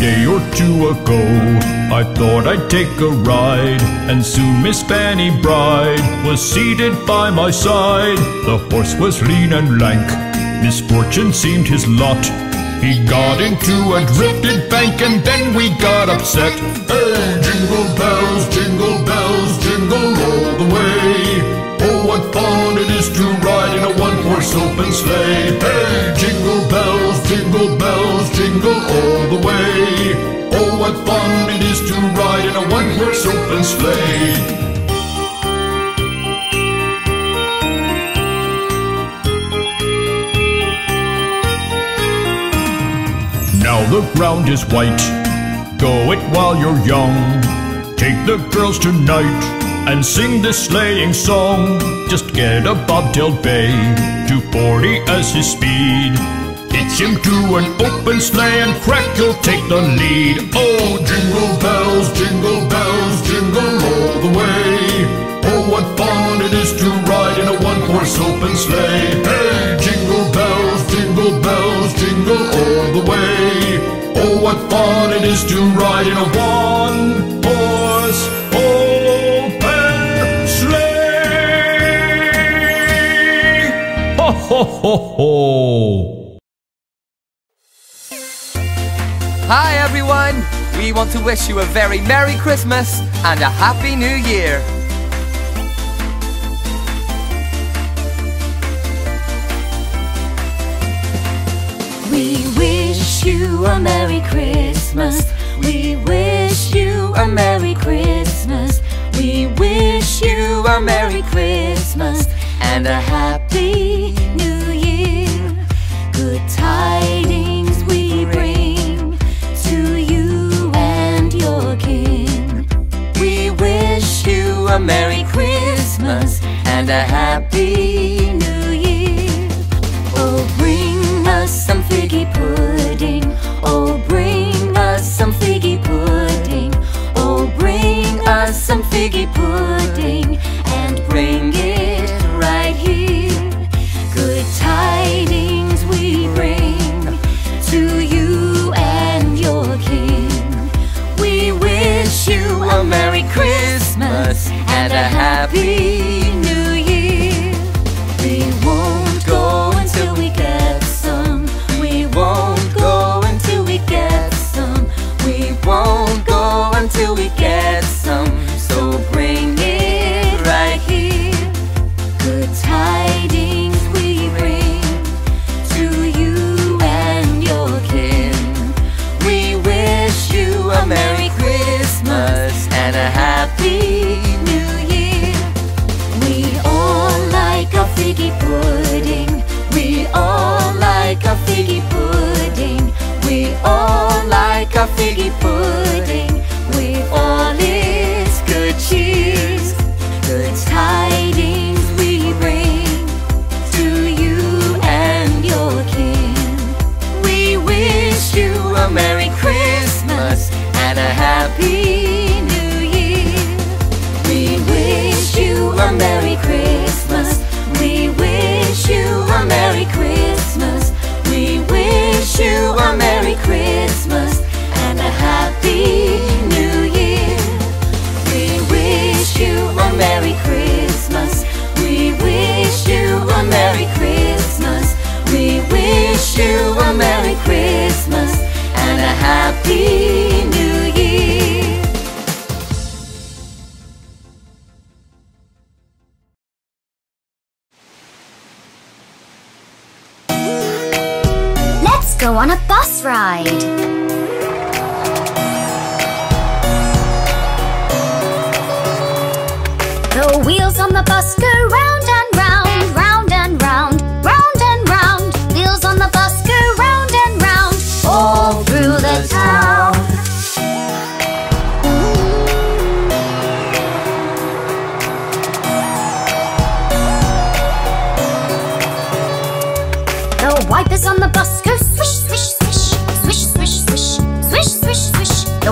Day or two ago, I thought I'd take a ride, and soon Miss Fanny Bright was seated by my side. The horse was lean and lank, misfortune seemed his lot. He got into a drifted bank, and then we got upset. Hey, jingle bells, jingle bells, jingle all the way. Oh, what fun it is to ride in a one-horse open sleigh. Hey, jingle bells, jingle bells, jingle all the way. Oh, what fun it is to ride in a one-horse open sleigh. Now the ground is white. Go it while you're young. Take the girls tonight and sing this sleighing song. Just get a bobtailed bay, 240 as his speed. Hitch him to an open sleigh and crack, you'll take the lead. Oh, jingle bells, jingle bells, jingle all the way. Oh, what fun it is to ride in a one-horse open sleigh. Hey, jingle bells, jingle bells, jingle all the way. Oh, what fun it is to ride in a one-horse open sleigh. Ho, ho, ho, ho. Hi everyone! We want to wish you a very Merry Christmas and a Happy New Year! We wish you a Merry Christmas. We wish you a Merry Christmas. We wish you a Merry Christmas and a Happy New Year. Good tidings a Happy New Year. Oh, bring us some figgy pudding. And a Happy New Year. We all like a figgy pudding. We all like a figgy pudding. We all like a figgy pudding. With all its good cheers, good tidings we bring to you and your kin. We wish you a Merry Christmas and a Happy go on a bus ride. The wheels on the bus go round and round, round and round, round and round. Wheels on the bus go round and round, all through the town. The wipers on the bus go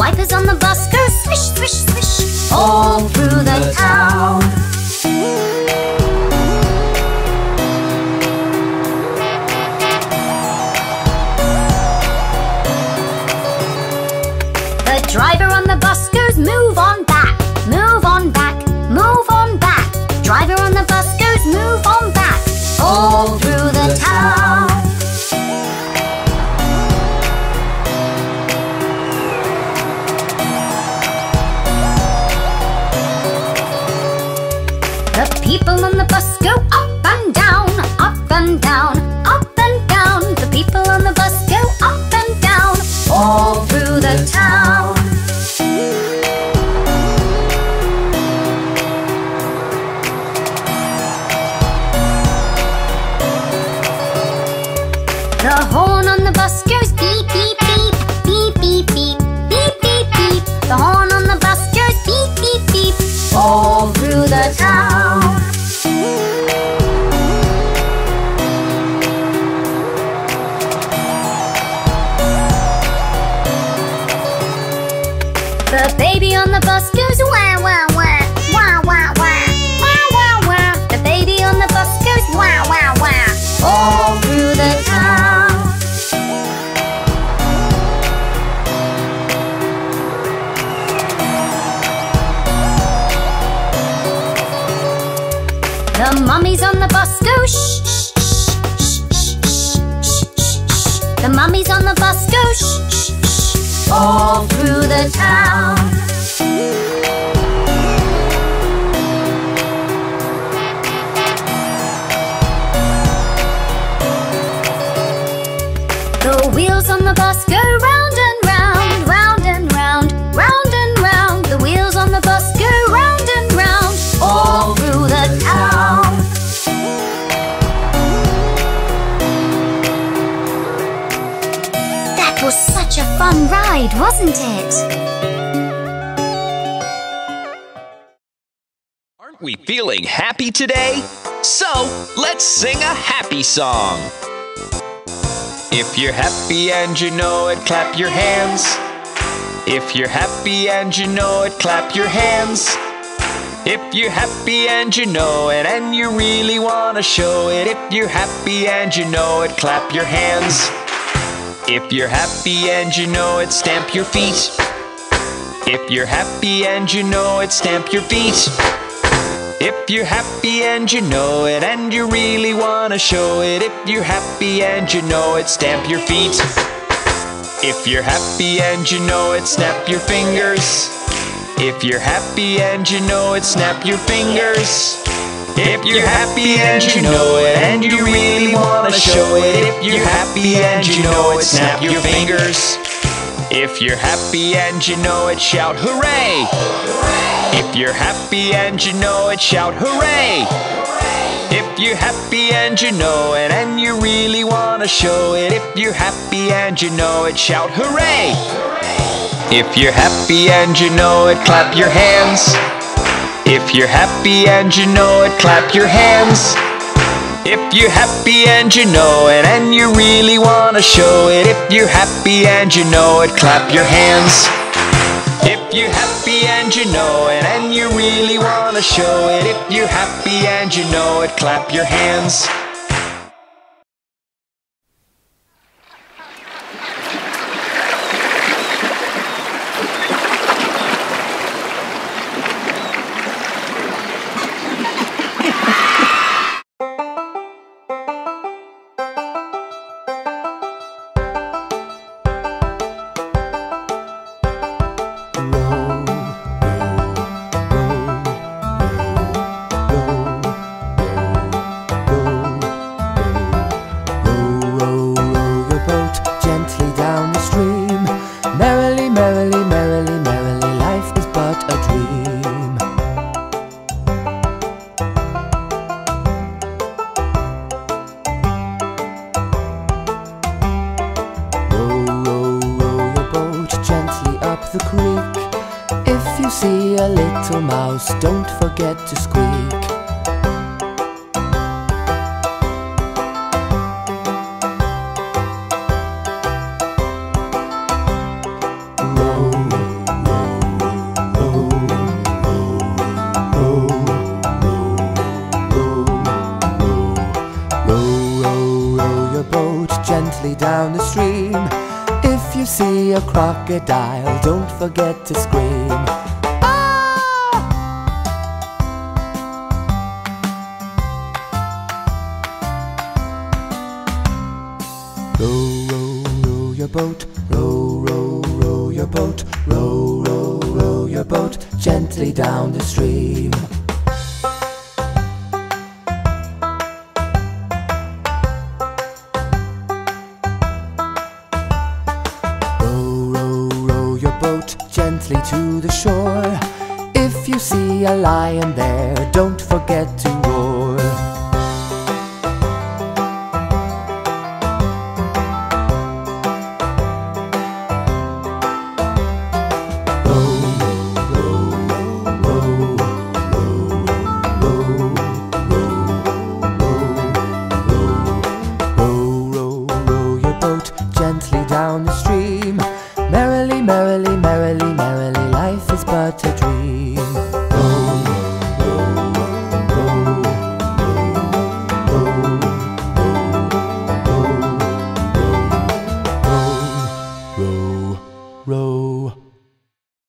wipers on the bus go swish, swish, swish, all through the town. The driver on the bus goes move on back, move on back, move on back. Driver on the bus goes move on back, all through the town. The bus go up and down, up and down, all through the town. The wheels on the bus such a fun ride, wasn't it? Aren't we feeling happy today? So, let's sing a happy song. If you're happy and you know it, clap your hands. If you're happy and you know it, clap your hands. If you're happy and you know it, and you really want to show it, if you're happy and you know it, clap your hands. If you're happy and you know it, stamp your feet. If you're happy and you know it, stamp your feet. If you're happy and you know it, and you really want to show it, if you're happy and you know it, stamp your feet. If you're happy and you know it, snap your fingers. If you're happy and you know it, snap your fingers. If you're happy and you know it, and you really want to show it, if you're happy and you know it, snap your fingers. If you're happy and you know it, shout hooray! If you're happy and you know it, shout hooray! If you're happy and you know it, and you really want to show it, if you're happy and you know it, shout hooray! If you're happy and you know it, clap your hands. If you're happy and you know it, clap your hands. If you're happy and you know it, and you really want to show it, if you're happy and you know it, clap your hands. If you're happy and you know it, and you really want to show it, if you're happy and you know it, clap your hands. Row, row, row your boat gently up the creek. If you see a little mouse, don't forget to squeak. Crocodile, don't forget to scream. Ah! Row, row, row your boat, row, row, row your boat, row, row, row your boat gently down the stream. Boat gently to the shore. If you see a lion there, don't forget to roar.